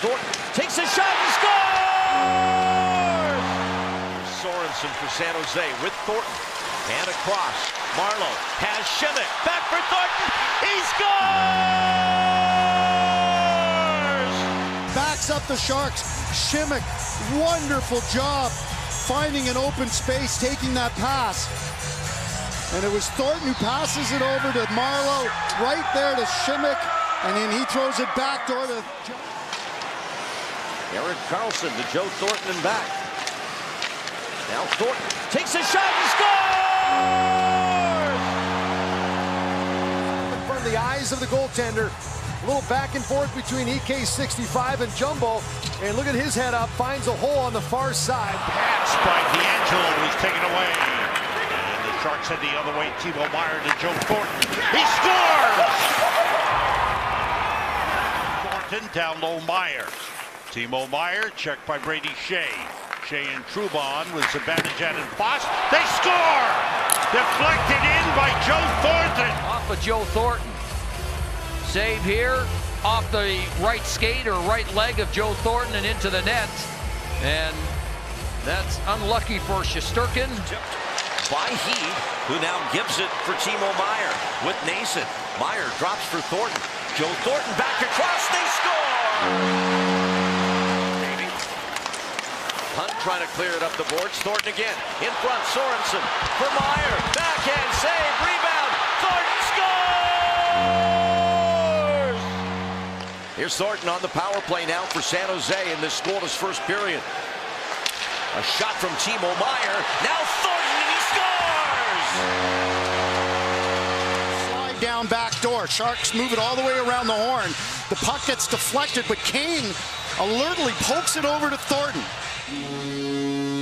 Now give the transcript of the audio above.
Thornton takes a shot and scores! Sorensen for San Jose with Thornton. And across. Marleau has Simek. Back for Thornton. He scores! Backs up the Sharks. Simek, wonderful job finding an open space, taking that pass. And it was Thornton who passes it over to Marleau, right there to Simek, and then he throws it back door to... Erik Karlsson to Joe Thornton and back. Now Thornton takes a shot and scores! In front of the eyes of the goaltender. A little back and forth between EK65 and Jumbo. And look at his head up, finds a hole on the far side. Pass by DeAngelo was taken away. And the Sharks head the other way. Timo Meier to Joe Thornton. He scores! Thornton down low Meier. Timo Meier checked by Brady Skjei. Skjei and Trouba with Zibanejad and Foss. They score! Deflected in by Joe Thornton. Off of Joe Thornton. Save here off the right skate or right leg of Joe Thornton and into the net. And that's unlucky for Shesterkin. By Heed, who now gives it for Timo Meier with Nason. Meier drops for Thornton. Joe Thornton back across. They score! Trying to clear it up the boards. Thornton again. In front, Sorensen for Meier. Backhand save. Rebound. Thornton scores! Here's Thornton on the power play now for San Jose in this scoreless first period. A shot from Timo Meier. Now Thornton, and he scores! Slide down back door. Sharks move it all the way around the horn. The puck gets deflected, but Kane alertly pokes it over to Thornton. Música